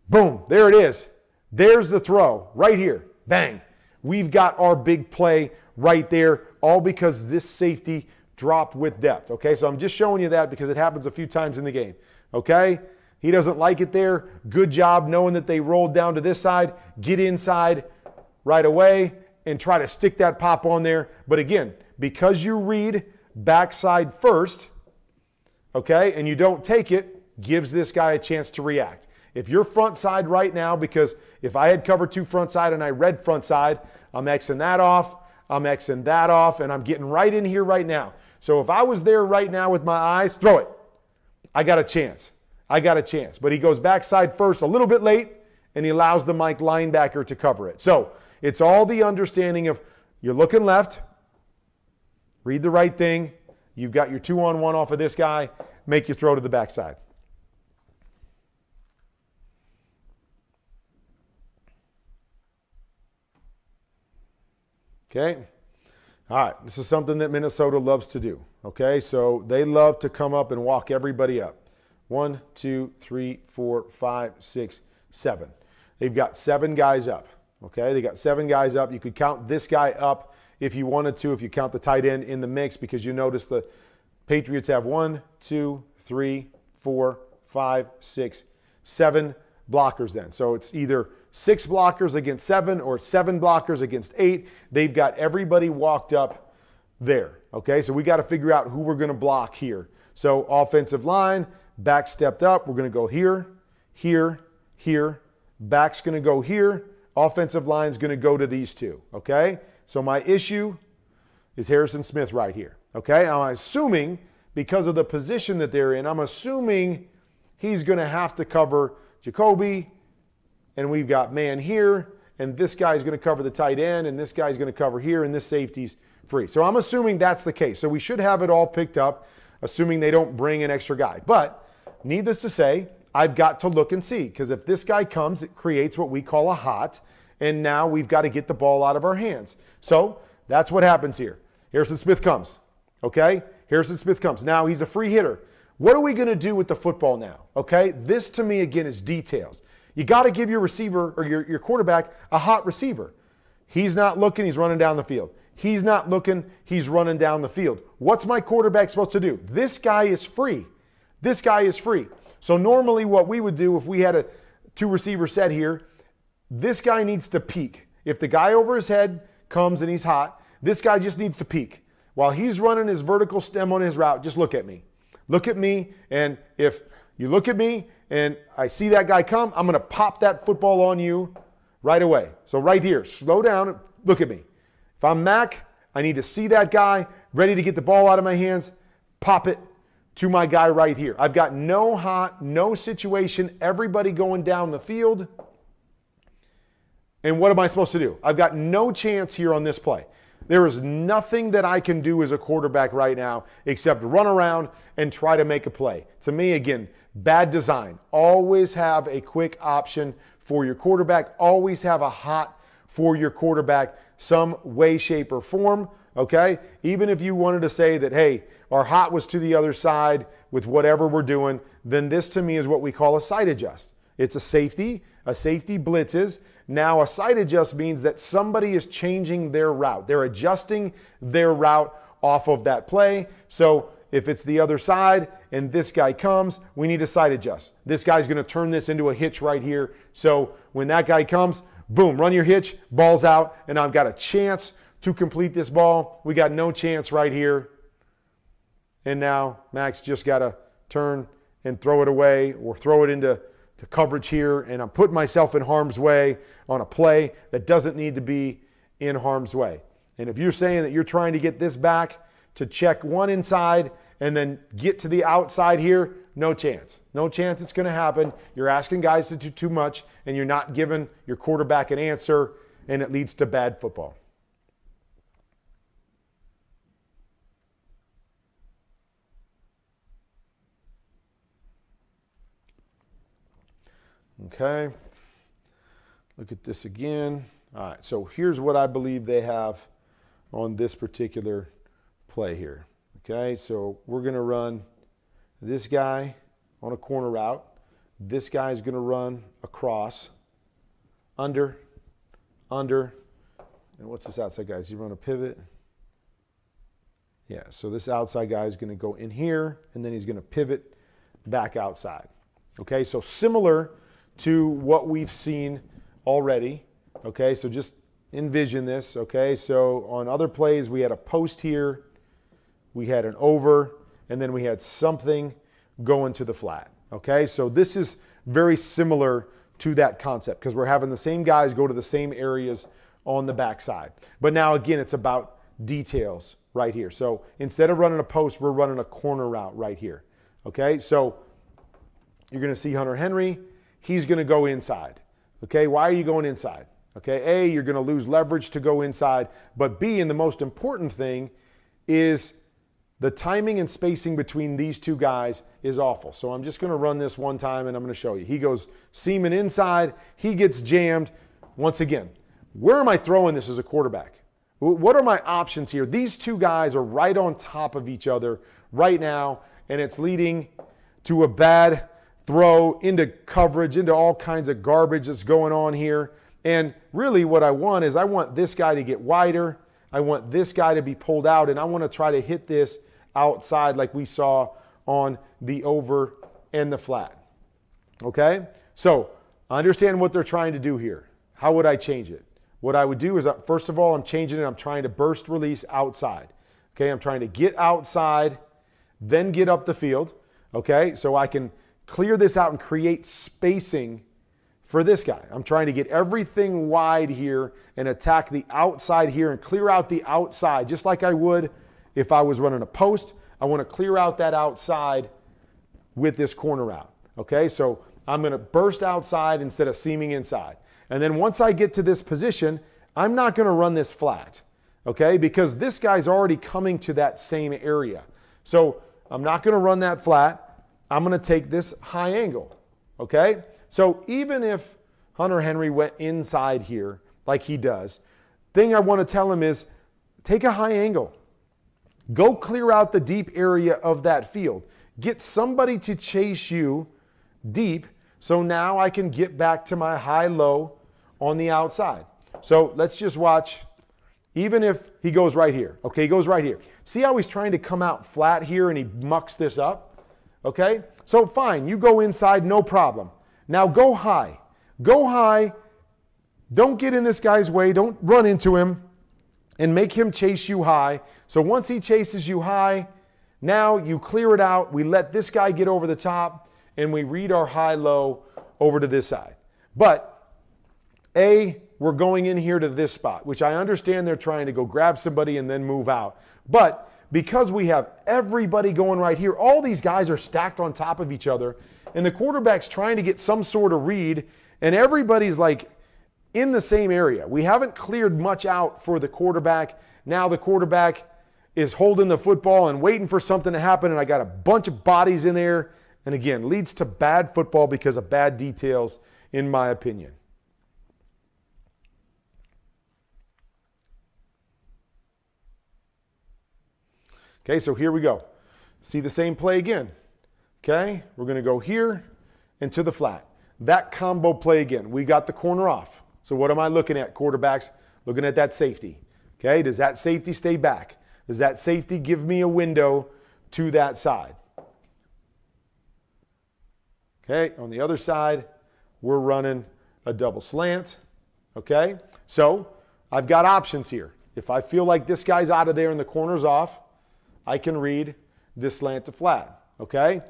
Boom, there it is. There's the throw right here. Bang. We've got our big play right there, all because this safety dropped with depth. Okay, so I'm just showing you that because it happens a few times in the game. Okay, he doesn't like it there. Good job knowing that they rolled down to this side. Get inside right away and try to stick that pop on there. But again, because you read backside first, okay, and you don't take it, gives this guy a chance to react. If you're front side right now, because if I had cover two front side and I read front side, I'm Xing that off, I'm Xing that off, and I'm getting right in here right now. So if I was there right now with my eyes, throw it. I got a chance. I got a chance. But he goes backside first a little bit late, and he allows the Mike linebacker to cover it. So it's all the understanding of you're looking left, read the right thing. You've got your two on one off of this guy, make your throw to the backside. Okay. All right. This is something that Minnesota loves to do. Okay. So they love to come up and walk everybody up. One, two, three, four, five, six, seven. They've got seven guys up. Okay, they got seven guys up. You could count this guy up if you wanted to, if you count the tight end in the mix, because you notice the Patriots have one, two, three, four, five, six, seven blockers then. So it's either six blockers against seven or seven blockers against eight. They've got everybody walked up there. Okay, so we got to figure out who we're going to block here. So offensive line, Back stepped up. We're going to go here, here, here. Back's going to go here. Offensive line's going to go to these two. Okay? So my issue is Harrison Smith right here. Okay? I'm assuming because of the position that they're in, I'm assuming he's going to have to cover Jakobi, and we've got man here, and this guy's going to cover the tight end, and this guy's going to cover here, and this safety's free. So I'm assuming that's the case. So we should have it all picked up, assuming they don't bring an extra guy. But Needless to say, I've got to look and see because if this guy comes, it creates what we call a hot, and now we've got to get the ball out of our hands. So that's what happens here. Harrison Smith comes. Okay? Harrison Smith comes. Now he's a free hitter. What are we going to do with the football now? Okay? This to me, again, is details. You got to give your receiver or your, your quarterback a hot receiver. He's not looking, he's running down the field. He's not looking, he's running down the field. What's my quarterback supposed to do? This guy is free. This guy is free. So normally what we would do if we had a two receiver set here, this guy needs to peek. If the guy over his head comes and he's hot, this guy just needs to peek. While he's running his vertical stem on his route, just look at me. Look at me, and if you look at me and I see that guy come, I'm going to pop that football on you right away. So right here, slow down, look at me. If I'm Mac, I need to see that guy ready to get the ball out of my hands, pop it, to my guy right here. I've got no hot, no situation, everybody going down the field. And what am I supposed to do? I've got no chance here on this play. There is nothing that I can do as a quarterback right now except run around and try to make a play. To me, again, bad design. Always have a quick option for your quarterback, always have a hot for your quarterback, some way, shape, or form. Okay? Even if you wanted to say that, hey, our hot was to the other side with whatever we're doing, then this to me is what we call a side adjust. It's a safety, a safety blitzes. Now, a side adjust means that somebody is changing their route. They're adjusting their route off of that play. So if it's the other side and this guy comes, we need a side adjust. This guy's going to turn this into a hitch right here. So when that guy comes, boom, run your hitch, ball's out, and I've got a chance to complete this ball. We got no chance right here. And now Mac's just got to turn and throw it away or throw it into to coverage here. And I'm putting myself in harm's way on a play that doesn't need to be in harm's way. And if you're saying that you're trying to get this back to check one inside and then get to the outside here, no chance. No chance it's going to happen. You're asking guys to do too much and you're not giving your quarterback an answer and it leads to bad football. Okay. Look at this again. All right, so here's what I believe they have on this particular play here. Okay, so we're to run this guy on a corner route. This guy is to run across, under, under, and what's this outside guy? Does he run a pivot? Yeah, so this outside guy is to go in here, and then he's to pivot back outside. Okay, so similar to what we've seen already. Okay, so just envision this. Okay, so on other plays, we had a post here, we had an over, and then we had something going to the flat. Okay, so this is very similar to that concept because we're having the same guys go to the same areas on the backside. But now, again, it's about details right here. So instead of running a post, we're running a corner route right here. Okay, so you're going to see Hunter Henry he's going to go inside. Okay, why are you going inside? Okay, A, you're going to lose leverage to go inside, but B, and the most important thing is the timing and spacing between these two guys is awful. So I'm just going to run this one time and I'm going to show you. He goes seaming inside, he gets jammed. Once again, where am I throwing this as a quarterback? What are my options here? These two guys are right on top of each other right now, and it's leading to a bad throw into coverage, into all kinds of garbage that's going on here. And really, what I want is I want this guy to get wider. I want this guy to be pulled out, and I want to try to hit this outside like we saw on the over and the flat. Okay? So, understand what they're trying to do here. How would I change it? What I would do is, uh, first of all, I'm changing it. I'm trying to burst release outside. Okay? I'm trying to get outside, then get up the field. Okay? So I can clear this out and create spacing for this guy. I'm trying to get everything wide here and attack the outside here and clear out the outside, just like I would if I was running a post. I want to clear out that outside with this corner out. Okay, so I'm going to burst outside instead of seaming inside. And then once I get to this position, I'm not going to run this flat, okay, because this guy's already coming to that same area. So I'm not going to run that flat. I'm going to take this high angle. Okay? So even if Hunter Henry went inside here like he does, thing I want to tell him is take a high angle. Go clear out the deep area of that field. Get somebody to chase you deep so now I can get back to my high low on the outside. So let's just watch, even if he goes right here. Okay, he goes right here. See how he's trying to come out flat here and he mucks this up? Okay? So fine, you go inside, no problem. Now go high. Go high. Don't get in this guy's way. Don't run into him and make him chase you high. So once he chases you high, now you clear it out. We let this guy get over the top and we read our high low over to this side. But A, we're going in here to this spot, which I understand they're trying to go grab somebody and then move out. But because we have everybody going right here, all these guys are stacked on top of each other, and the quarterback's trying to get some sort of read, and everybody's like in the same area. We haven't cleared much out for the quarterback. Now the quarterback is holding the football and waiting for something to happen, and I got a bunch of bodies in there. And again, leads to bad football because of bad details, in my opinion. Okay, so here we go. See the same play again. Okay, we're to go here and to the flat. That combo play again. We got the corner off. So what am I looking at, quarterbacks? Looking at that safety. Okay, does that safety stay back? Does that safety give me a window to that side? Okay, on the other side, we're running a double slant. Okay, so I've got options here. If I feel like this guy's out of there and the corner's off, I can read this slant to flat, okay?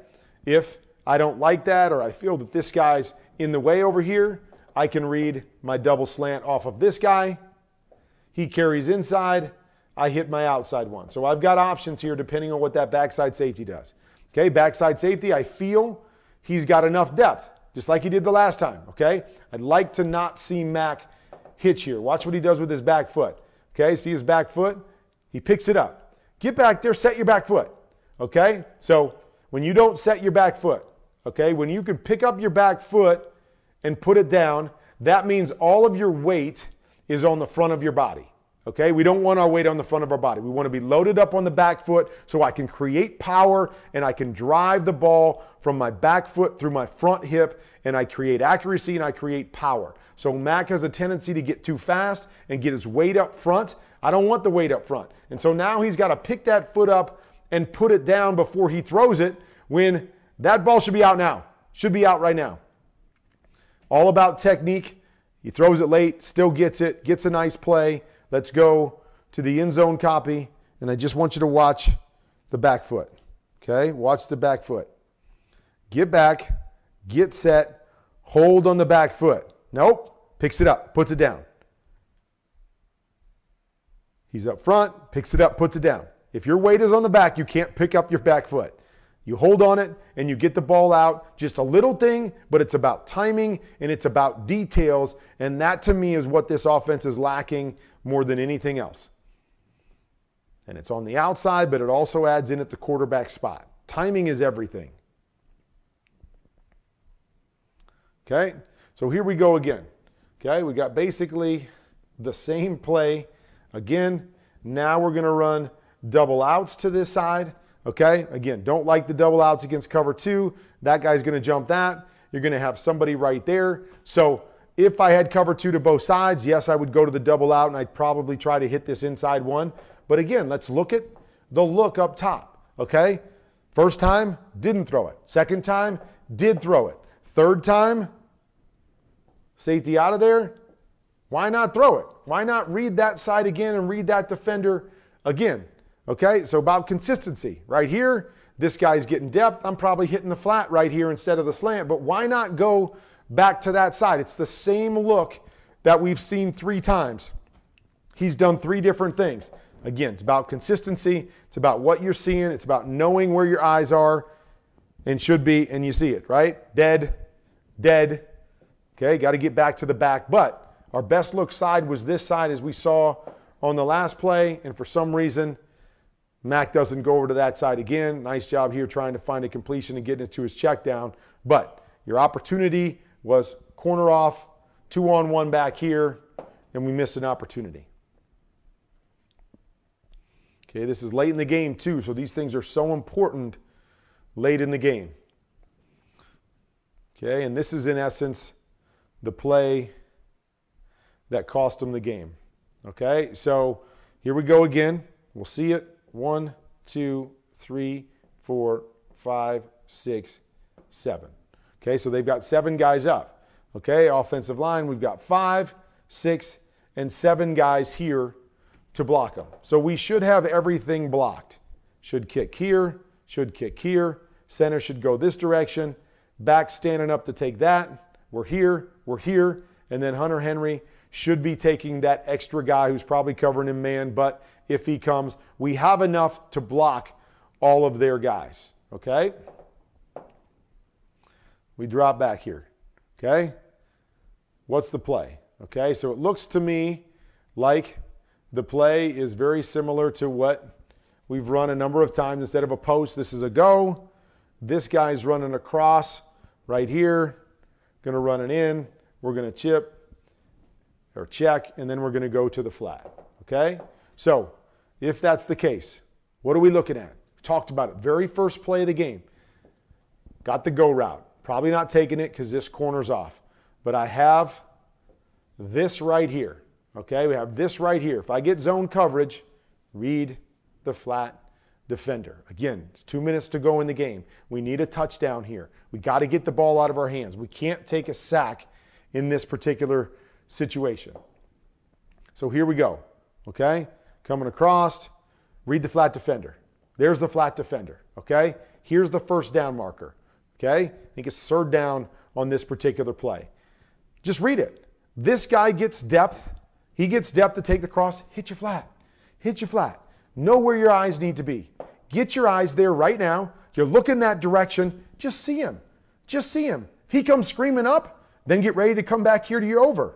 If I don't like that or I feel that this guy's in the way over here, I can read my double slant off of this guy. He carries inside. I hit my outside one. So I've got options here depending on what that backside safety does. Okay, backside safety, I feel he's got enough depth, just like he did the last time. Okay, I'd like to not see Mac hitch here. Watch what he does with his back foot. Okay, see his back foot? He picks it up. Get back there, set your back foot. Okay, so when you don't set your back foot, okay, when you can pick up your back foot and put it down, that means all of your weight is on the front of your body. Okay, we don't want our weight on the front of our body. We want to be loaded up on the back foot so I can create power and I can drive the ball from my back foot through my front hip and I create accuracy and I create power. So Mac has a tendency to get too fast and get his weight up front. I don't want the weight up front. And so now he's got to pick that foot up and put it down before he throws it when that ball should be out now. Should be out right now. All about technique. He throws it late, still gets it, gets a nice play. Let's go to the end zone copy, and I just want you to watch the back foot. Okay? Watch the back foot. Get back, get set, hold on the back foot. Nope, picks it up, puts it down. He's up front, picks it up, puts it down. If your weight is on the back, you can't pick up your back foot. You hold on it and you get the ball out. Just a little thing, but it's about timing and it's about details. And that to me is what this offense is lacking more than anything else. And it's on the outside, but it also adds in at the quarterback spot. Timing is everything. Okay, so here we go again. Okay, we got basically the same play. Again, now we're going to run double outs to this side. Okay, again, don't like the double outs against cover two. That guy's going to jump that. You're going to have somebody right there. So if I had cover two to both sides, yes, I would go to the double out and I'd probably try to hit this inside one. But again, let's look at the look up top. Okay, first time, didn't throw it. Second time, did throw it. Third time, safety out of there. Why not throw it? Why not read that side again and read that defender again? Okay, so about consistency. Right here, this guy's getting depth. I'm probably hitting the flat right here instead of the slant, but why not go back to that side? It's the same look that we've seen three times. He's done three different things. Again, it's about consistency, it's about what you're seeing, it's about knowing where your eyes are and should be, and you see it, right? Dead, dead. Okay, got to get back to the back. But our best look side was this side, as we saw on the last play, and for some reason, Mac doesn't go over to that side again. Nice job here trying to find a completion and getting it to his check down. But your opportunity was corner off, two on one back here, and we missed an opportunity. Okay, this is late in the game too, so these things are so important late in the game. Okay, and this is in essence the play that cost them the game. Okay, so here we go again. We'll see it one, two, three, four, five, six, seven. Okay, so they've got seven guys up. Okay, offensive line, we've got five, six, and seven guys here to block them. So we should have everything blocked. Should kick here, should kick here. Center should go this direction. Back standing up to take that. We're here, we're here. And then Hunter Henry should be taking that extra guy who's probably covering him man, but if he comes. We have enough to block all of their guys. Okay? We drop back here. Okay? What's the play? Okay, so it looks to me like the play is very similar to what we've run a number of times. Instead of a post, this is a go. This guy's running across right here, to run it in. We're to chip or check, and then we're going to go to the flat. Okay? So, if that's the case, what are we looking at? talked about it. Very first play of the game. Got the go route. Probably not taking it because this corner's off. But I have this right here. Okay, we have this right here. If I get zone coverage, read the flat defender. Again, two minutes to go in the game. We need a touchdown here. We got to get the ball out of our hands. We can't take a sack in this particular situation. So here we go. Okay? coming across, read the flat defender. There's the flat defender, okay? Here's the first down marker, okay? I think it's third down on this particular play. Just read it. This guy gets depth. He gets depth to take the cross. Hit your flat. Hit your flat. Know where your eyes need to be. Get your eyes there right now. You're looking that direction. Just see him. Just see him. If he comes screaming up, then get ready to come back here to your over.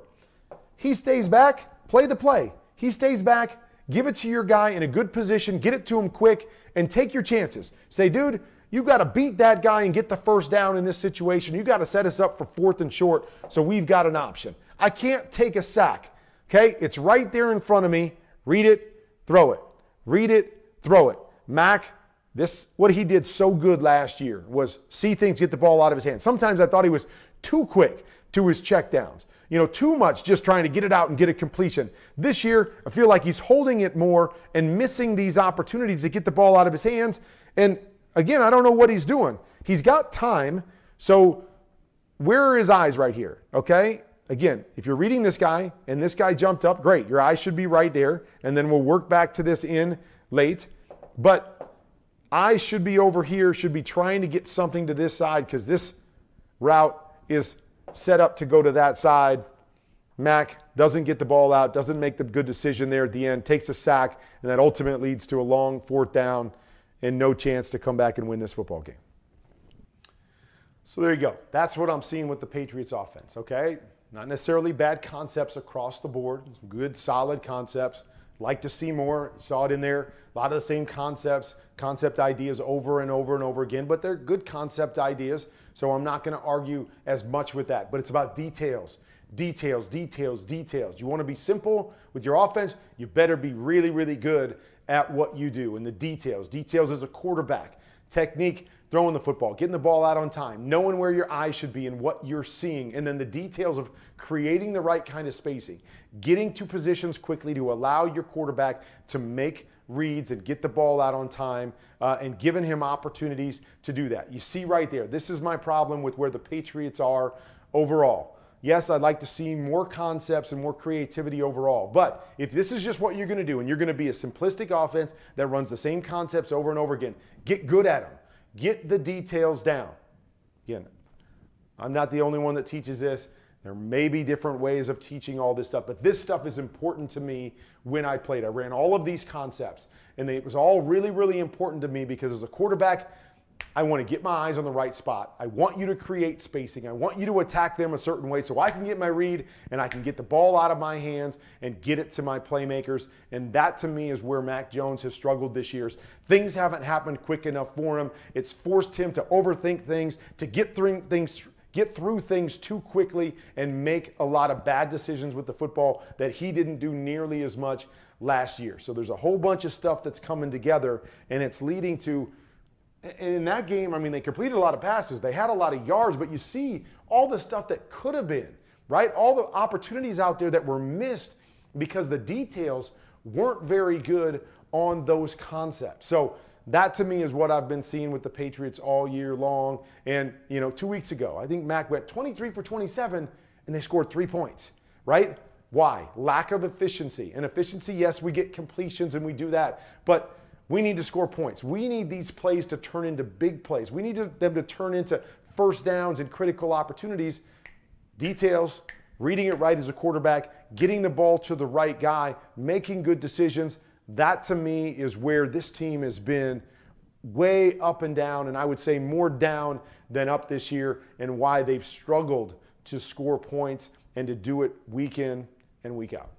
He stays back, play the play. He stays back, give it to your guy in a good position, get it to him quick, and take your chances. Say, dude, you got to beat that guy and get the first down in this situation. You got to set us up for fourth and short, so we've got an option. I can't take a sack. Okay? It's right there in front of me. Read it, throw it. Read it, throw it. Mac, this what he did so good last year was see things get the ball out of his hands. Sometimes I thought he was too quick to his checkdowns. You know, too much just trying to get it out and get a completion. This year, I feel like he's holding it more and missing these opportunities to get the ball out of his hands. And again, I don't know what he's doing. He's got time. So where are his eyes right here? Okay? Again, if you're reading this guy and this guy jumped up, great. Your eyes should be right there. And then we'll work back to this in late. But eyes should be over here, should be trying to get something to this side because this route is set up to go to that side. Mac doesn't get the ball out, doesn't make the good decision there at the end, takes a sack, and that ultimately leads to a long fourth down and no chance to come back and win this football game. So there you go. That's what I'm seeing with the Patriots offense, okay? Not necessarily bad concepts across the board, good, solid concepts. Like to see more. Saw it in there. A lot of the same concepts, concept ideas over and over and over again, but they're good concept ideas. So I'm not going to argue as much with that. But it's about details, details, details, details. You want to be simple with your offense, you better be really, really good at what you do and the details. Details as a quarterback, technique, throwing the football, getting the ball out on time, knowing where your eyes should be and what you're seeing, and then the details of creating the right kind of spacing, getting to positions quickly to allow your quarterback to make reads and get the ball out on time, uh, and giving him opportunities to do that. You see right there, this is my problem with where the Patriots are overall. Yes, I'd like to see more concepts and more creativity overall. But if this is just what you're going to do and you're going to be a simplistic offense that runs the same concepts over and over again, get good at them. Get the details down. Again, I'm not the only one that teaches this. There may be different ways of teaching all this stuff, but this stuff is important to me when I played. I ran all of these concepts, and it was all really, really important to me because as a quarterback, I want to get my eyes on the right spot. I want you to create spacing. I want you to attack them a certain way so I can get my read and I can get the ball out of my hands and get it to my playmakers. And that to me is where Mac Jones has struggled this year. Things haven't happened quick enough for him. It's forced him to overthink things, to get things get through things too quickly and make a lot of bad decisions with the football that he didn't do nearly as much last year. So there's a whole bunch of stuff that's coming together and it's leading to in that game, I mean, they completed a lot of passes. They had a lot of yards, but you see all the stuff that could have been, right? All the opportunities out there that were missed because the details weren't very good on those concepts. So that to me is what I've been seeing with the Patriots all year long. And, you know, two weeks ago, I think Mac went 23 for 27 and they scored three points, right? Why? Lack of efficiency. And efficiency, yes, we get completions and we do that. But we need to score points. We need these plays to turn into big plays. We need to, them to turn into first downs and critical opportunities. Details, reading it right as a quarterback, getting the ball to the right guy, making good decisions. That to me is where this team has been way up and down, and I would say more down than up this year, and why they've struggled to score points and to do it week in and week out.